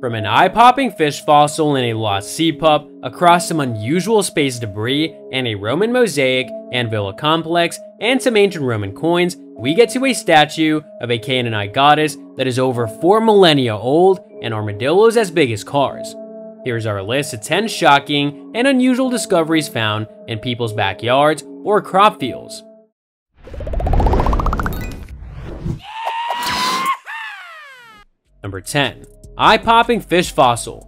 From an eye-popping fish fossil in a lost sea pup, across some unusual space debris, and a Roman mosaic and villa complex, and some ancient Roman coins, we get to a statue of a Canaanite goddess that is over 4 millennia old and armadillos as big as cars. Here's our list of 10 shocking and unusual discoveries found in people's backyards or crop fields. Number 10. Eye-popping fish fossil.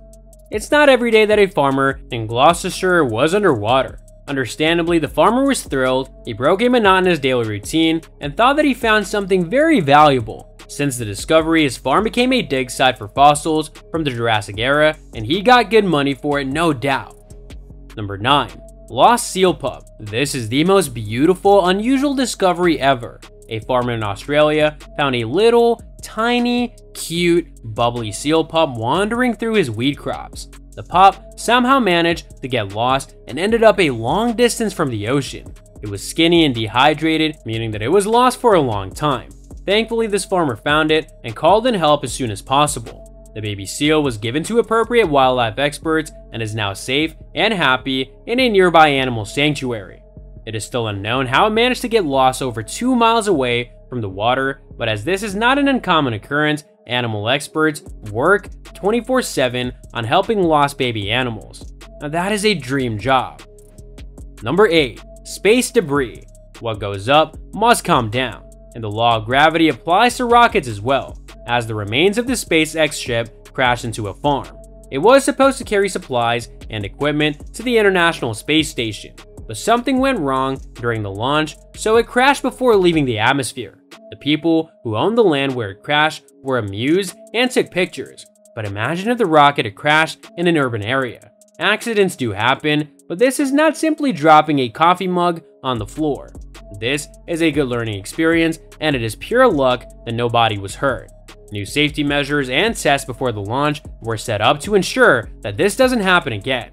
It's not every day that a farmer in Gloucestershire was underwater. Understandably, the farmer was thrilled, he broke a monotonous daily routine, and thought that he found something very valuable. Since the discovery, his farm became a dig site for fossils from the Jurassic era, and he got good money for it, no doubt. Number 9. Lost Seal Pup. This is the most beautiful, unusual discovery ever. A farmer in Australia found a little, tiny, cute, bubbly seal pup wandering through his weed crops. The pup somehow managed to get lost and ended up a long distance from the ocean. It was skinny and dehydrated, meaning that it was lost for a long time. Thankfully, this farmer found it and called in help as soon as possible. The baby seal was given to appropriate wildlife experts and is now safe and happy in a nearby animal sanctuary. It is still unknown how it managed to get lost over 2 miles away from the water, but as this is not an uncommon occurrence, animal experts work 24 7 on helping lost baby animals. Now, that is a dream job. Number 8. Space debris. What goes up must come down, and the law of gravity applies to rockets as well, as the remains of the SpaceX ship crashed into a farm. It was supposed to carry supplies and equipment to the International Space Station, but something went wrong during the launch, so it crashed before leaving the atmosphere. The people who owned the land where it crashed were amused and took pictures, but imagine if the rocket had crashed in an urban area. Accidents do happen, but this is not simply dropping a coffee mug on the floor. This is a good learning experience, and it is pure luck that nobody was hurt. New safety measures and tests before the launch were set up to ensure that this doesn't happen again.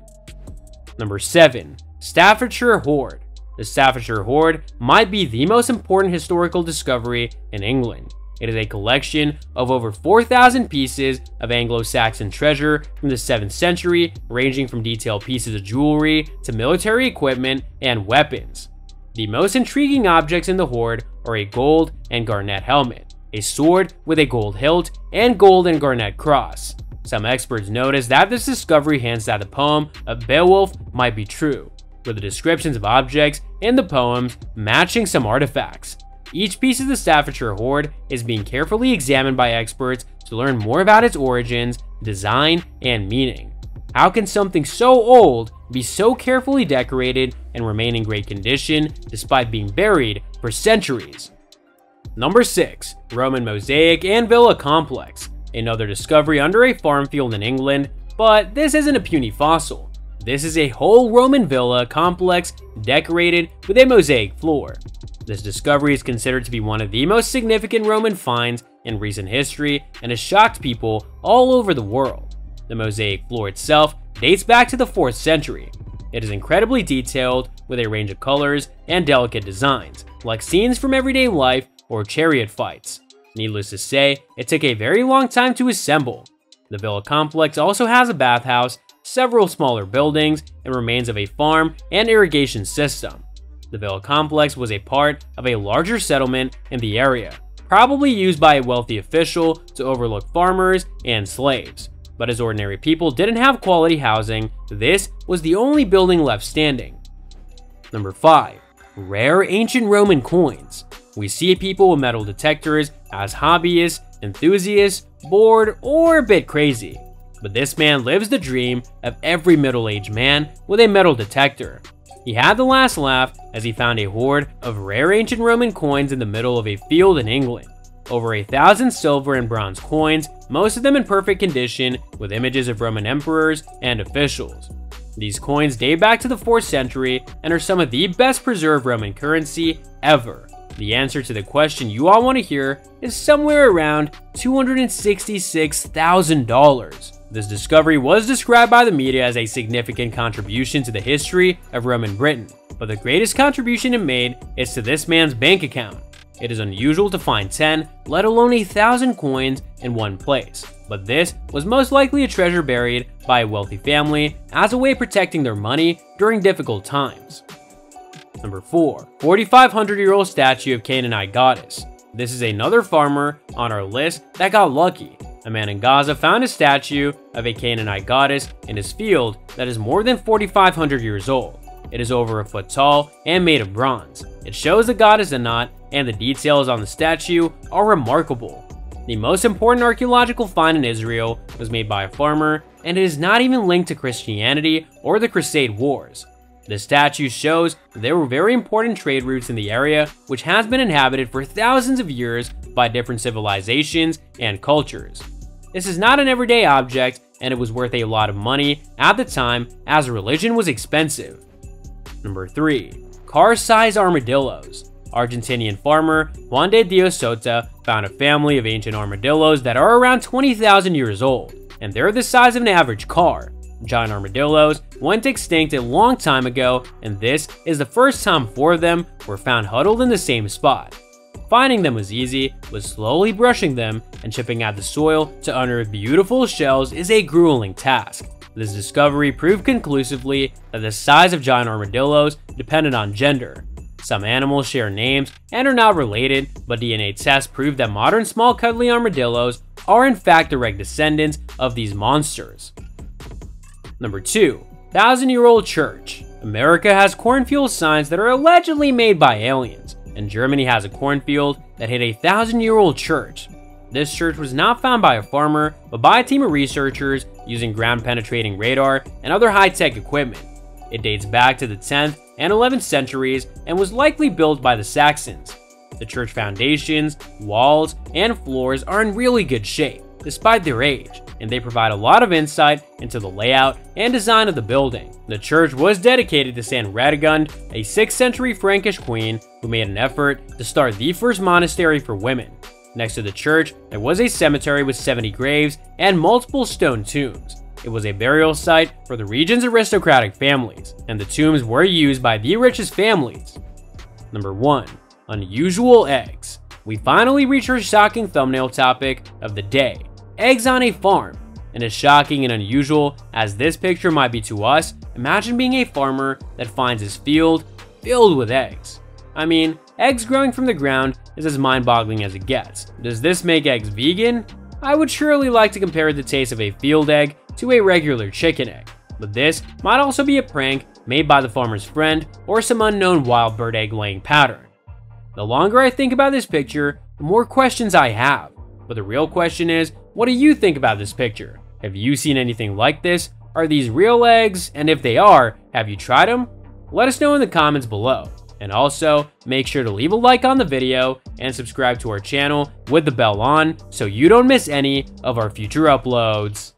Number 7. Staffordshire Hoard The Staffordshire Hoard might be the most important historical discovery in England. It is a collection of over 4,000 pieces of Anglo-Saxon treasure from the 7th century, ranging from detailed pieces of jewelry to military equipment and weapons. The most intriguing objects in the hoard are a gold and garnet helmet, a sword with a gold hilt, and gold and garnet cross. Some experts notice that this discovery hints that the poem of Beowulf might be true, with the descriptions of objects in the poems matching some artifacts. Each piece of the Staffordshire hoard is being carefully examined by experts to learn more about its origins, design, and meaning. How can something so old be so carefully decorated and remain in great condition despite being buried for centuries? Number 6. Roman Mosaic and Villa Complex. Another discovery under a farm field in England, but this isn't a puny fossil. This is a whole Roman villa complex decorated with a mosaic floor. This discovery is considered to be one of the most significant Roman finds in recent history and has shocked people all over the world. The mosaic floor itself dates back to the 4th century. It is incredibly detailed with a range of colors and delicate designs, like scenes from everyday life or chariot fights. Needless to say, it took a very long time to assemble. The villa complex also has a bathhouse, several smaller buildings, and remains of a farm and irrigation system. The villa complex was a part of a larger settlement in the area, probably used by a wealthy official to overlook farmers and slaves. But as ordinary people didn't have quality housing, this was the only building left standing. Number 5. Rare Ancient Roman Coins We see people with metal detectors as hobbyists, enthusiasts, bored, or a bit crazy. But this man lives the dream of every middle-aged man with a metal detector. He had the last laugh as he found a hoard of rare ancient Roman coins in the middle of a field in England. Over a thousand silver and bronze coins, most of them in perfect condition with images of Roman emperors and officials. These coins date back to the 4th century and are some of the best preserved Roman currency ever. The answer to the question you all want to hear is somewhere around $266,000. This discovery was described by the media as a significant contribution to the history of Roman Britain, but the greatest contribution it made is to this man's bank account. It is unusual to find 10, let alone a thousand coins in one place, but this was most likely a treasure buried by a wealthy family as a way of protecting their money during difficult times. Number 4. 4,500 year old statue of Canaanite goddess. This is another farmer on our list that got lucky. A man in Gaza found a statue of a Canaanite goddess in his field that is more than 4,500 years old. It is over a foot tall and made of bronze. It shows the goddess Anat, and the details on the statue are remarkable. The most important archaeological find in Israel was made by a farmer, and it is not even linked to Christianity or the Crusade Wars. The statue shows that there were very important trade routes in the area, which has been inhabited for thousands of years by different civilizations and cultures. This is not an everyday object, and it was worth a lot of money at the time as religion was expensive. Number 3. Car-sized armadillos. Argentinian farmer Juan de Dios Sota found a family of ancient armadillos that are around 20,000 years old, and they're the size of an average car. Giant armadillos went extinct a long time ago, and this is the first time four of them were found huddled in the same spot. Finding them was easy, but slowly brushing them and chipping out the soil to unearth beautiful shells is a grueling task. This discovery proved conclusively that the size of giant armadillos depended on gender. Some animals share names and are not related, but DNA tests prove that modern small cuddly armadillos are in fact direct descendants of these monsters. Number 2. Thousand Year Old Church America has cornfield signs that are allegedly made by aliens, and Germany has a cornfield that hid a thousand year old church this church was not found by a farmer, but by a team of researchers using ground penetrating radar and other high tech equipment. It dates back to the 10th and 11th centuries and was likely built by the Saxons. The church foundations, walls, and floors are in really good shape, despite their age, and they provide a lot of insight into the layout and design of the building. The church was dedicated to Saint Radegund, a 6th century Frankish queen who made an effort to start the first monastery for women. Next to the church, there was a cemetery with 70 graves and multiple stone tombs. It was a burial site for the region's aristocratic families, and the tombs were used by the richest families. Number 1. Unusual Eggs We finally reach our shocking thumbnail topic of the day, eggs on a farm. And as shocking and unusual as this picture might be to us, imagine being a farmer that finds his field filled with eggs. I mean, eggs growing from the ground is as mind-boggling as it gets. Does this make eggs vegan? I would surely like to compare the taste of a field egg to a regular chicken egg, but this might also be a prank made by the farmer's friend or some unknown wild bird egg laying pattern. The longer I think about this picture, the more questions I have. But the real question is, what do you think about this picture? Have you seen anything like this? Are these real eggs? And if they are, have you tried them? Let us know in the comments below. And also, make sure to leave a like on the video and subscribe to our channel with the bell on so you don't miss any of our future uploads.